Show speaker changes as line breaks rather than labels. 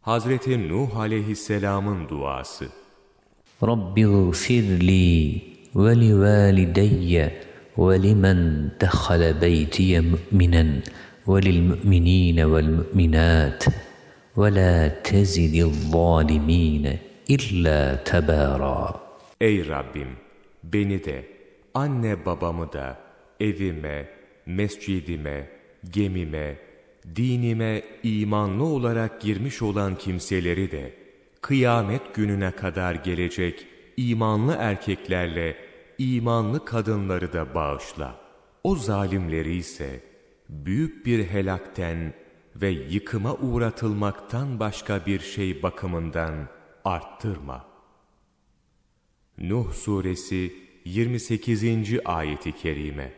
Hazreti Nuh aleyhisselamın duası.
Rabbi gfir li ve li valideyye ve limen dehale beytiye mu'minen ve lil mu'minine vel mu'minat ve la tezidil zalimine illa tebara.
Ey Rabbim! Beni de, anne babamı da, evime, mescidime, gemime, dinime imanlı olarak girmiş olan kimseleri de, kıyamet gününe kadar gelecek imanlı erkeklerle imanlı kadınları da bağışla. O zalimleri ise büyük bir helakten ve yıkıma uğratılmaktan başka bir şey bakımından arttırma. Nuh Suresi 28. Ayeti Kerime